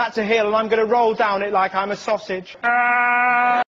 That's a hill and I'm going to roll down it like I'm a sausage. Uh,